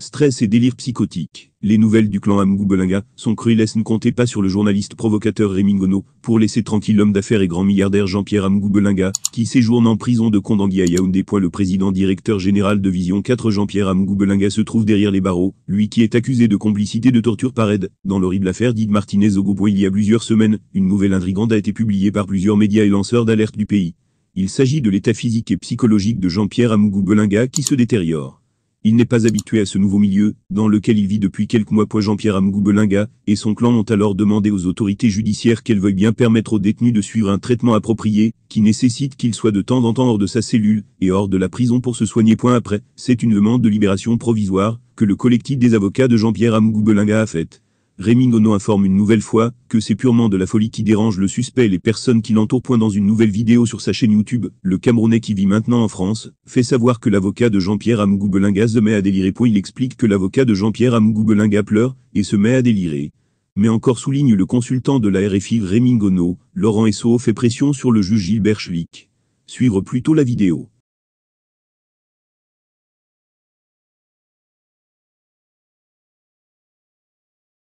Stress et délire psychotique. Les nouvelles du clan Amgou Belinga sont cruelles ne comptez pas sur le journaliste provocateur Rémi Gono pour laisser tranquille l'homme d'affaires et grand milliardaire Jean-Pierre Amgou Belinga qui séjourne en prison de Kondangui à Yaoundé. Le président directeur général de Vision 4 Jean-Pierre Amgou Belinga se trouve derrière les barreaux, lui qui est accusé de complicité de torture par aide dans l'horrible affaire dite Martinez Ogopo il y a plusieurs semaines. Une nouvelle intrigante a été publiée par plusieurs médias et lanceurs d'alerte du pays. Il s'agit de l'état physique et psychologique de Jean-Pierre Amgou Belinga qui se détériore. Il n'est pas habitué à ce nouveau milieu, dans lequel il vit depuis quelques mois. Jean-Pierre Amgou Belinga et son clan ont alors demandé aux autorités judiciaires qu'elles veuillent bien permettre aux détenus de suivre un traitement approprié, qui nécessite qu'il soit de temps en temps hors de sa cellule et hors de la prison pour se soigner. Point après, c'est une demande de libération provisoire que le collectif des avocats de Jean-Pierre Amgou Belinga a faite. Rémi Gono informe une nouvelle fois que c'est purement de la folie qui dérange le suspect et les personnes qui l'entourent. Dans une nouvelle vidéo sur sa chaîne YouTube, le Camerounais qui vit maintenant en France fait savoir que l'avocat de Jean-Pierre Amgou Belinga se met à délirer. Pour il explique que l'avocat de Jean-Pierre Amgou Belinga pleure et se met à délirer. Mais encore souligne le consultant de la RFI Rémi Gono, Laurent Esso fait pression sur le juge Gilbert Schlick. Suivre plutôt la vidéo.